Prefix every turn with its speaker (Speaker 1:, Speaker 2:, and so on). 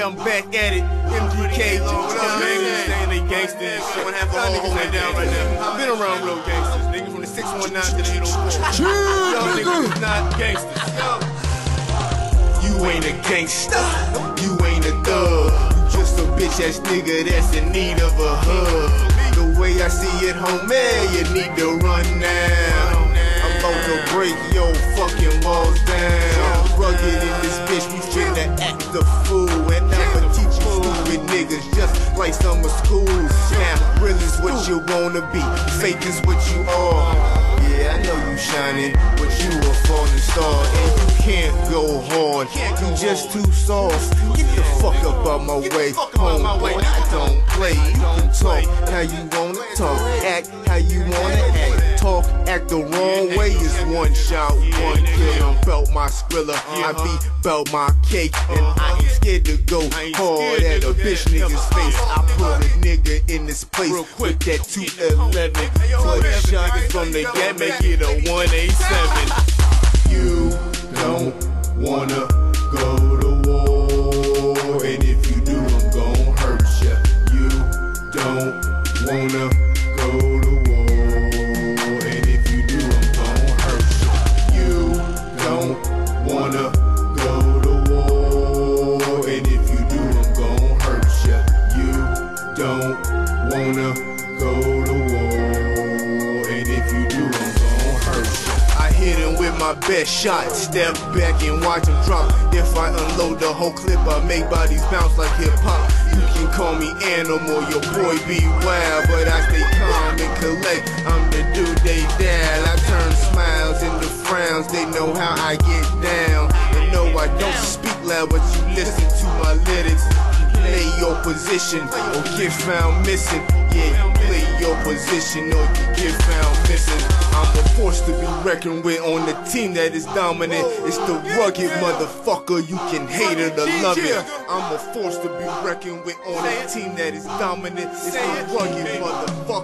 Speaker 1: Yeah, I'm back at it. MGK, what up, niggas? Saying they gangsters and shit. Y'all niggas ain't down right now. I've been around real gangsters. Niggas from the 619 to the 804. Y'all niggas not gangsters. You ain't a gangster. You ain't a thug. You just a bitch ass nigga that's in need of a hug. The way I see it, homie, you need to run now. I'm about to break your fucking walls down. Rugged in this bitch, we finna act the fool. Niggas just like summer schools. Now, real is what you wanna be, fake is what you are. Yeah, I know you shining, but you a falling star. And you can't go hard, you just too soft. Get the fuck up out my way, homeboy. I don't play. You can talk how you wanna talk, act how you wanna act. Talk, act the wrong way is one shot, one kill. I'm belt my skrilla, I be belt my cake, and I ain't scared to go hard at a bitch nigga's face. I put a nigga in this place with that 211. Put a shot from the gap, make it a 187. You don't wanna wanna go to war, and if you do, I'm gon' hurt ya. You don't wanna go to war, and if you do, I'm gon' hurt ya. I hit him with my best shot, step back and watch him drop. If I unload the whole clip, I make bodies bounce like hip hop. You can call me animal, your boy be wild, but I stay calm how I get down. And no, I don't speak loud, but you listen to my lyrics. Play your position or get found missing. Yeah, play your position or you get found missing. I'm a force to be reckoned with on the team that is dominant. It's the rugged motherfucker, you can hate it or love it. I'm a force to be reckoned with on a team that is dominant. It's the rugged motherfucker.